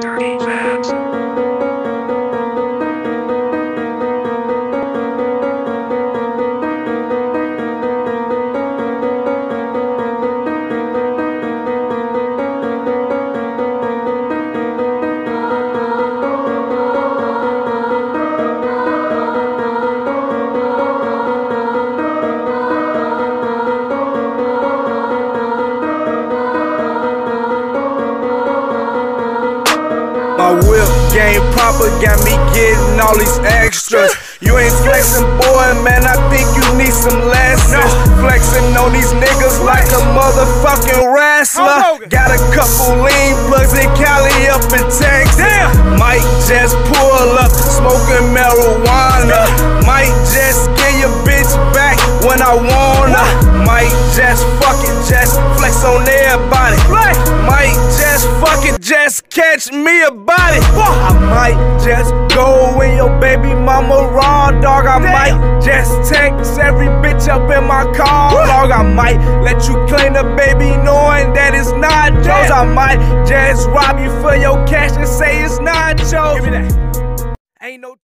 Dirty Fans. My whip game proper got me getting all these extras. You ain't flexing, boy, man. I think you need some lessons. Flexing on these niggas like a motherfucking wrestler. Got a couple lean plugs in Cali up in Texas. Might just pull up smoking marijuana. Might just get your bitch back when I wanna. Might just fuck it, just flex on everybody. Might just fuck it, just catch me a body. I might just go in your baby mama raw dog. I might just text every bitch up in my car dog. I might let you claim the baby knowing that it's not yours. I might just rob you for your cash and say it's not yours. Ain't no